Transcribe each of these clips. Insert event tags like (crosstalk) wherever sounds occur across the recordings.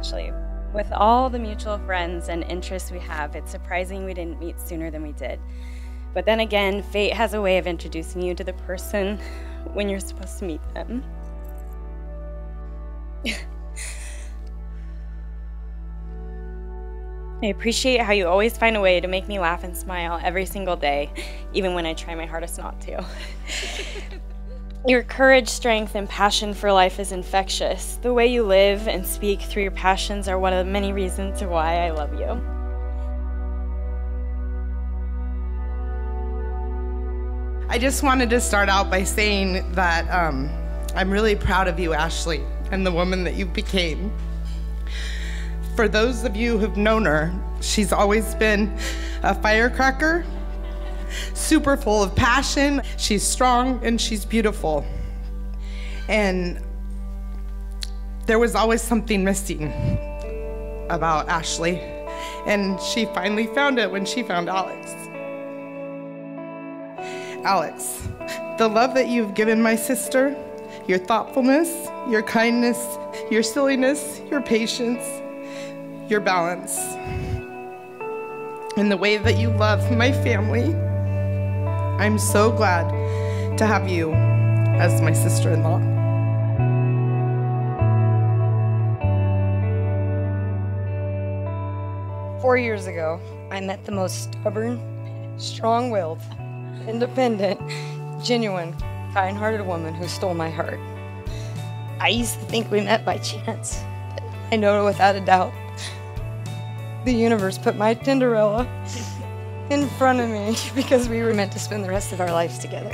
Ashley. With all the mutual friends and interests we have, it's surprising we didn't meet sooner than we did. But then again, fate has a way of introducing you to the person when you're supposed to meet them. (laughs) I appreciate how you always find a way to make me laugh and smile every single day, even when I try my hardest not to. (laughs) your courage, strength, and passion for life is infectious. The way you live and speak through your passions are one of the many reasons why I love you. I just wanted to start out by saying that um, I'm really proud of you, Ashley, and the woman that you became for those of you who've known her, she's always been a firecracker, super full of passion. She's strong and she's beautiful. And there was always something missing about Ashley. And she finally found it when she found Alex. Alex, the love that you've given my sister, your thoughtfulness, your kindness, your silliness, your patience, your balance, and the way that you love my family. I'm so glad to have you as my sister in law. Four years ago, I met the most stubborn, strong willed, independent, genuine, kind hearted woman who stole my heart. I used to think we met by chance, but I know without a doubt the universe put my Tinderella in front of me (laughs) because we were meant to spend the rest of our lives together.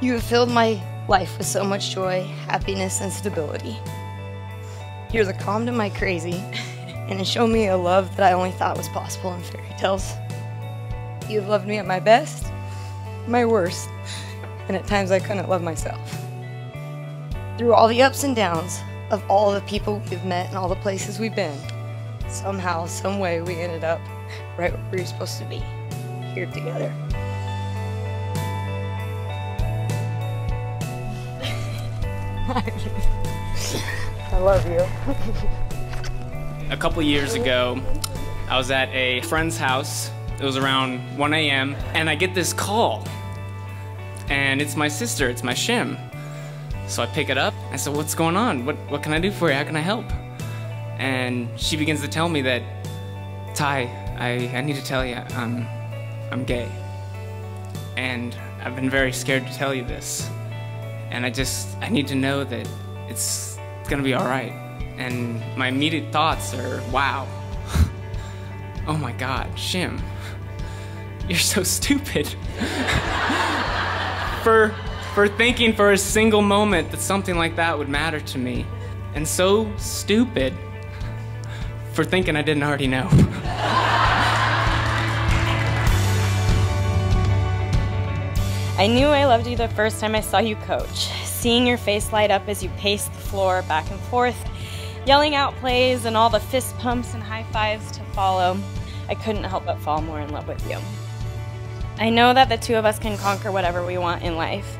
you have filled my life with so much joy, happiness, and stability. You're the calm to my crazy, (laughs) and it showed me a love that I only thought was possible in fairy tales. You have loved me at my best, my worst, and at times I couldn't love myself. Through all the ups and downs, of all the people we've met and all the places we've been, somehow, some way, we ended up right where we were supposed to be, here together. I love you. a couple years ago, I was at a friend's house. It was around 1 a.m., and I get this call. And it's my sister, it's my Shim. So I pick it up. I said, What's going on? What, what can I do for you? How can I help? And she begins to tell me that, Ty, I, I need to tell you, I'm, I'm gay. And I've been very scared to tell you this. And I just, I need to know that it's, gonna be all right. And my immediate thoughts are, wow. (laughs) oh my God, Shim, you're so stupid. (laughs) for for thinking for a single moment that something like that would matter to me. And so stupid for thinking I didn't already know. I knew I loved you the first time I saw you coach. Seeing your face light up as you paced the floor back and forth, yelling out plays and all the fist pumps and high fives to follow, I couldn't help but fall more in love with you. I know that the two of us can conquer whatever we want in life.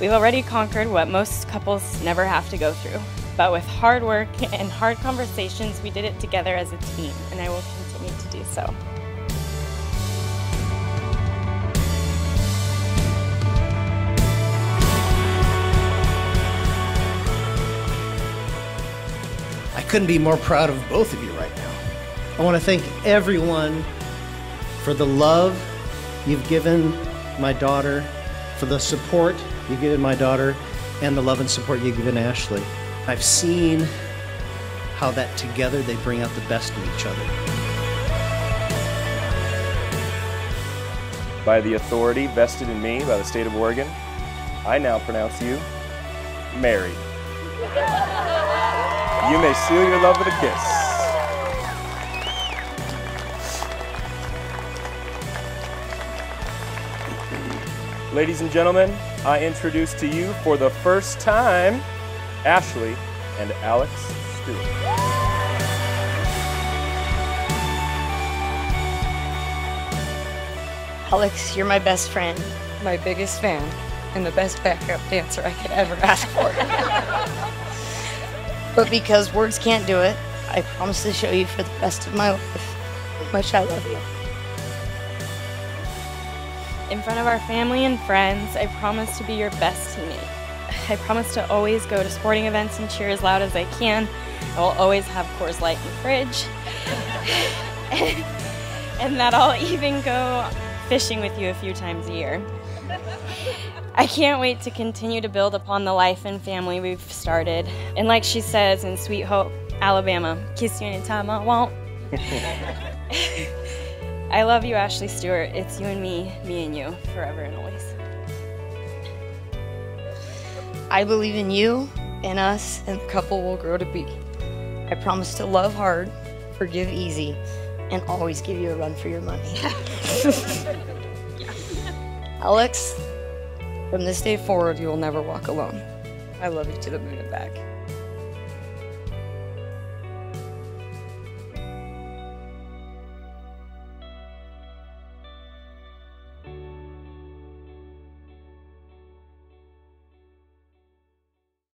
We've already conquered what most couples never have to go through. But with hard work and hard conversations, we did it together as a team, and I will continue to do so. I couldn't be more proud of both of you right now. I want to thank everyone for the love you've given my daughter, for the support you've given my daughter and the love and support you've given Ashley. I've seen how that together they bring out the best in each other. By the authority vested in me by the state of Oregon, I now pronounce you married. You may seal your love with a kiss. Ladies and gentlemen, I introduce to you for the first time Ashley and Alex Stewart. Alex, you're my best friend, my biggest fan, and the best backup dancer I could ever ask for. (laughs) But because words can't do it, I promise to show you for the rest of my life how much I love you. In front of our family and friends, I promise to be your best teammate. I promise to always go to sporting events and cheer as loud as I can. I will always have Coors Light in the fridge. (laughs) and that I'll even go fishing with you a few times a year. I can't wait to continue to build upon the life and family we've started. And like she says in Sweet Home, Alabama, kiss you anytime I want. (laughs) (laughs) I love you, Ashley Stewart. It's you and me, me and you, forever and always. I believe in you and us and the couple we'll grow to be. I promise to love hard, forgive easy, and always give you a run for your money. (laughs) Alex, from this day forward, you will never walk alone. I love you to the moon and back.